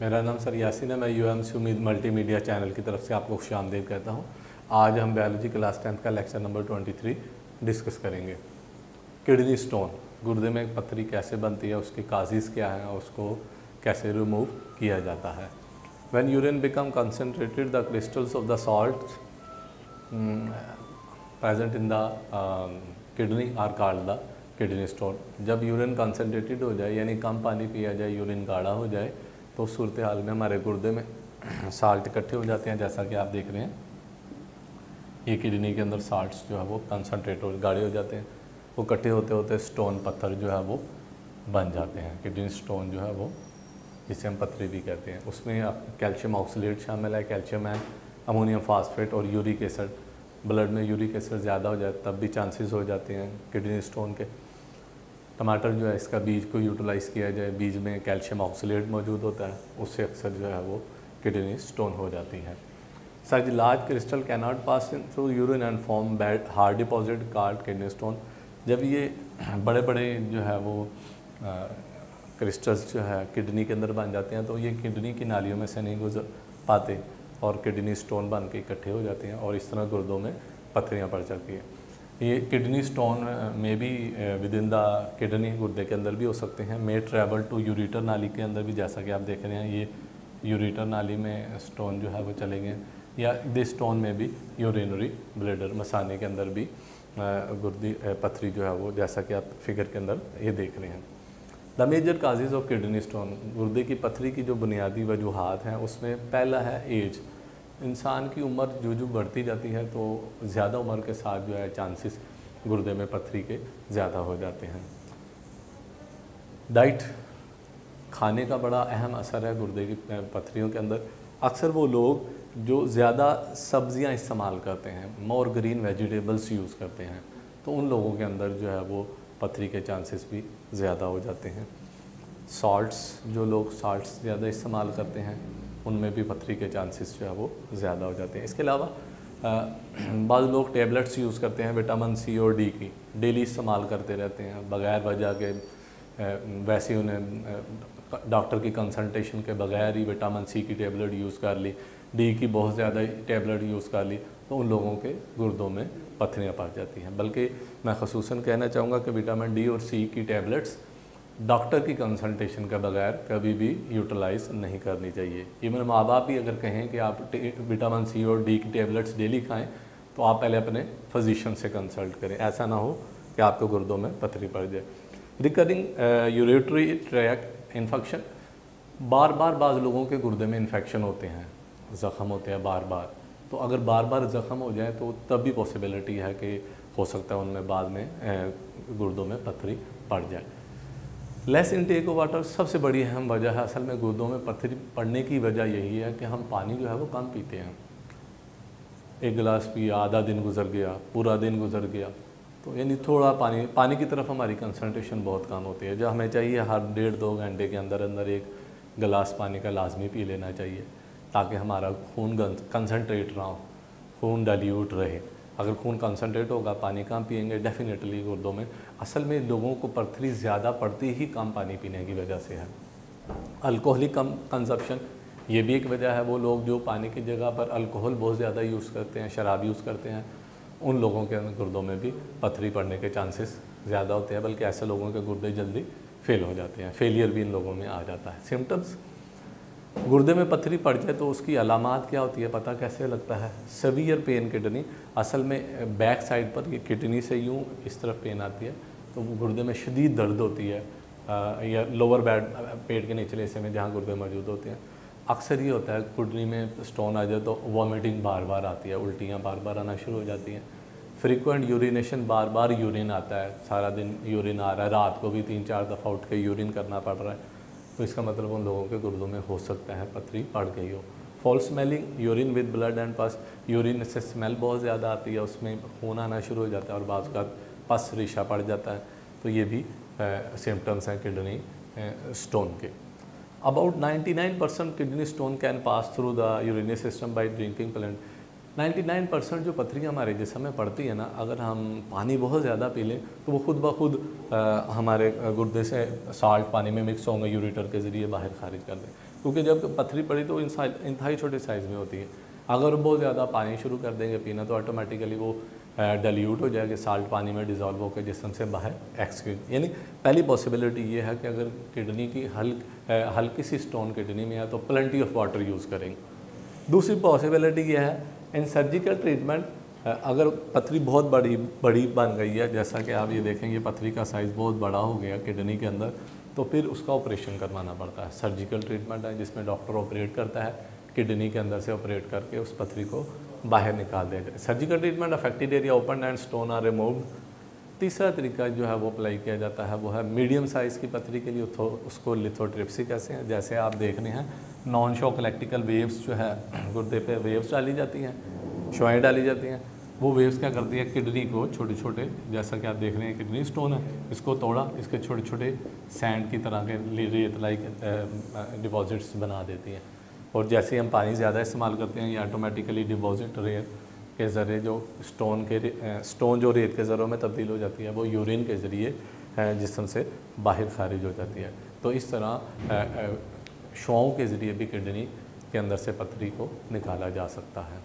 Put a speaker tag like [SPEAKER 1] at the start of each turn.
[SPEAKER 1] मेरा नाम सर यासिन है मैं यू एम सी उम्मीद मल्टीमीडिया चैनल की तरफ़ से आपको खुश आमदीद कहता हूँ। आज हम बायोलॉजी क्लास टेंथ का lecture number twenty three discuss करेंगे। किडनी स्टोन गुर्दे में पथरी कैसे बनती है उसकी काजिज़ क्या है और उसको कैसे रिमूव किया जाता है। Become concentrated the crystals of the salt um, present in the um, kidney are called the kidney stone जब यूरिन कंसनट्रेटेड हो जाए, यानी कम पानी पिया जाए यूरिन गाढ़ा हो जाए तो सूरत हाल में हमारे गुर्दे में साल्ट इकट्ठे हो जाते हैं, जैसा कि आप देख रहे हैं। ये किडनी के अंदर साल्ट्स जो है वो कंसनट्रेट हो, गाढ़े हो जाते हैं। वो इकट्ठे होते होते स्टोन पत्थर जो है वो बन जाते हैं। किडनी स्टोन जो है वो, जिसे हम पथरी भी कहते हैं। उसमें कैल्शियम ऑक्सीलेट शामिल है। कैल्शियम है अमोनियम फास्फेट और यूरिक एसिड ब्लड में यूरिक एसिड ज़्यादा हो जाए, तब भी चांसेस हो जाते हैं किडनी स्टोन के। टमाटर जो है, इसका बीज को यूटिलाइज़ किया जाए। बीज में कैल्शियम ऑक्सीलेट मौजूद होता है, उससे अक्सर जो है वो किडनी स्टोन हो जाती है। Such large crystal cannot pass in through urine and form bad hard deposit card kidney stone जब ये बड़े बड़े जो है वो क्रिस्टल्स जो है किडनी के अंदर बन जाते हैं तो ये किडनी की नालियों में से नहीं गुजर पाते और किडनी स्टोन बन के इकट्ठे हो जाते हैं और इस तरह गुर्दों में पथरियाँ पड़ जाती हैं। ये किडनी स्टोन में भी विद इन द किडनी गुर्दे के अंदर भी हो सकते हैं। मे ट्रैवल टू यूरिटर नाली के अंदर भी, जैसा कि आप देख रहे हैं, ये यूरिटर नाली में स्टोन जो है वो चले गए। या दिस स्टोन में भी यूरिनरी ब्लेडर मसाने के अंदर भी गुर्दी पथरी जो है वो, जैसा कि आप फिगर के अंदर ये देख रहे हैं। The major causes of kidney stone गुर्दे की पथरी की जो बुनियादी वजूहत हैं, उसमें पहला है एज इंसान की उम्र जो जो बढ़ती जाती है तो ज़्यादा उम्र के साथ जो है चांसेस गुर्दे में पथरी के ज़्यादा हो जाते हैं। डाइट खाने का बड़ा अहम असर है गुर्दे की पथरियों के अंदर। अक्सर वो लोग जो ज़्यादा सब्ज़ियाँ इस्तेमाल करते हैं मोर ग्रीन वेजिटेबल्स यूज़ करते हैं तो उन लोगों के अंदर जो है वो पथरी के चांसेस भी ज़्यादा हो जाते हैं। सॉल्ट्स जो लोग साल्ट्स ज़्यादा इस्तेमाल करते हैं उनमें भी पथरी के चांसेस जो है वो ज़्यादा हो जाते हैं। इसके अलावा बाद लोग टेबलेट्स यूज़ करते हैं विटामिन सी और डी की। डेली इस्तेमाल करते रहते हैं। बग़ैर वजह के वैसे उन्हें डॉक्टर की कंसल्टेशन के बगैर ही विटामिन सी की टेबलेट यूज़ कर ली। डी की बहुत ज़्यादा टेबलेट यूज़ कर ली तो उन लोगों के गुर्दों में पथरियाँ पड़ जाती हैं। बल्कि मैं खसूस कहना चाहूँगा कि विटामिन डी और सी की टैबलेट्स डॉक्टर की कंसल्टेशन के बगैर कभी भी यूटिलाइज़ नहीं करनी चाहिए। इवन माँ बाप भी अगर कहें कि आप विटामिन सी और डी की टेबलेट्स डेली खाएँ तो आप पहले अपने फिजिशियन से कंसल्ट करें। ऐसा ना हो कि आपको गुर्दों में पथरी पड़ जाए। रिकरिंग यूरेटरी ट्रैक इन्फेक्शन बार बार बाज़ लोगों के गुर्दे में इन्फेक्शन होते हैं। ज़ख़म होते हैं बार बार तो अगर बार बार ज़ख़म हो जाए तो तब भी पॉसिबिलिटी है कि हो सकता है उनमें बाद में गुर्दों में पथरी पड़ जाए। लेस इनटेक ऑफ़ वाटर सबसे बड़ी अहम वजह है। असल में गुर्दों में पथरी पड़ने की वजह यही है कि हम पानी जो है वो कम पीते हैं। एक गिलास पिया आधा दिन गुजर गया, पूरा दिन गुजर गया। तो यानी थोड़ा पानी पानी की तरफ़ हमारी कंसनट्रेशन बहुत कम होती है। जो हमें चाहिए, हर डेढ़ दो घंटे के अंदर अंदर एक गिलास पानी का लाजमी पी लेना चाहिए, ताकि हमारा खून कंसनट्रेट रहा हो, खून डाइल्यूट रहे। अगर खून कंसनट्रेट होगा, पानी कम पियेंगे डेफिनेटली गुर्दों में असल में लोगों को पथरी ज़्यादा पड़ती ही कम पानी पीने की वजह से है। अल्कोहलिक कम कंजप्शन ये भी एक वजह है। वो लोग जो पानी की जगह पर अल्कोहल बहुत ज़्यादा यूज़ करते हैं, शराब यूज़ करते हैं, उन लोगों के गुर्दों में भी पथरी पड़ने के चांसेस ज़्यादा होते हैं, बल्कि ऐसे लोगों के गुर्दे जल्दी फेल हो जाते हैं। फेलियर भी इन लोगों में आ जाता है। सिम्टम्स गुर्दे में पथरी पड़ जाए तो उसकी अलामत क्या होती है, पता कैसे लगता है? सवियर पेन किडनी असल में बैक साइड पर किडनी से यूँ इस तरफ़ पेन आती है। तो गुर्दे में शदीद दर्द होती है या लोअर बैड पेट के निचले हिस्से में जहाँ गुर्दे मौजूद होते हैं। अक्सर ये होता है किडनी में स्टोन आ जाए तो वॉमिटिंग बार बार आती है, उल्टियाँ बार बार आना शुरू हो जाती हैं। फ्रीक्वेंट यूरिनेशन बार बार यूरिन आता है, सारा दिन यूरिन आ रहा है, रात को भी तीन चार दफ़ा उठ के यूरिन करना पड़ रहा है। तो इसका मतलब उन लोगों के गुर्दों में हो सकता है पथरी पड़ गई हो। Foul smelling urine with blood and pus urine से स्मेल बहुत ज़्यादा आती है, उसमें खून आना शुरू हो जाता है और का पस रेशा पड़ जाता है तो ये भी सिम्टम्स हैं किडनी स्टोन के। About 99 percent kidney stone can pass through the urinary system by drinking plenty 99 percent जो पथरियाँ हमारे जिसम में पड़ती है ना, अगर हम पानी बहुत ज़्यादा पी लें तो वो खुद ब खुद हमारे गुर्दे से साल्ट पानी में मिक्स होंगे यूरिटर के ज़रिए बाहर खारिज कर दें। क्योंकि जब पथरी पड़ी तो इंतहाई छोटे साइज़ में होती है। अगर बहुत ज़्यादा पानी शुरू कर देंगे पीना तो ऑटोमेटिकली वो डल्यूट हो जाएगा साल्ट पानी में डिज़ोल्व होकर जिसम से बाहर एक्सक्यूज यानी पहली पॉसिबिलिटी ये है कि अगर किडनी की हल हल्की सी स्टोन किडनी में है तो प्लेंटी ऑफ़ वाटर यूज़ करेंगे। दूसरी पॉसिबिलिटी ये है इन सर्जिकल ट्रीटमेंट अगर पथरी बहुत बड़ी बड़ी बन गई है, जैसा कि आप ये देखेंगे पथरी का साइज़ बहुत बड़ा हो गया किडनी के अंदर तो फिर उसका ऑपरेशन करवाना पड़ता है। सर्जिकल ट्रीटमेंट है जिसमें डॉक्टर ऑपरेट करता है। किडनी के अंदर से ऑपरेट करके उस पथरी को बाहर निकाल दिया जाए। Surgical treatment affected area open and stone are remove तीसरा तरीका जो है वो अप्लाई किया जाता है, वो है मीडियम साइज़ की पथरी के लिए उसको लिथोट्रिप्सी कैसे हैं। जैसे आप देख रहे हैं नॉन शॉक इलेक्ट्रिकल वेव्स जो है, गुर्दे पे वेव्स डाली जाती हैं शुआएँ डाली जाती हैं। वो वेव्स क्या करती है, किडनी को छोटे छोटे जैसा कि आप देख रहे हैं, किडनी स्टोन है, इसको तोड़ा, इसके छोटे छोटे सैंड की तरह के रेत लाइक डिपॉजिट्स बना देती हैं। और जैसे ही हम पानी ज़्यादा इस्तेमाल करते हैं, ये ऑटोमेटिकली डिपॉजिट रेत के ज़रिए जो स्टोन के स्टोन जो रेत के ज़रों में तब्दील हो जाती है, वो यूरिन के ज़रिए जिसम से बाहर खारिज हो जाती है। तो इस तरह शुआओं के ज़रिए भी किडनी के अंदर से पथरी को निकाला जा सकता है।